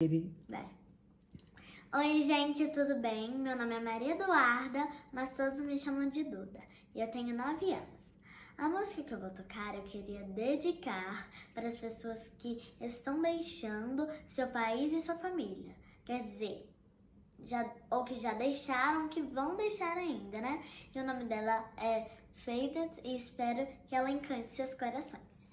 É. Oi, gente, tudo bem? Meu nome é Maria Eduarda, mas todos me chamam de Duda e eu tenho 9 anos. A música que eu vou tocar eu queria dedicar para as pessoas que estão deixando seu país e sua família. Quer dizer, já, ou que já deixaram, que vão deixar ainda, né? E o nome dela é Faded e espero que ela encante seus corações.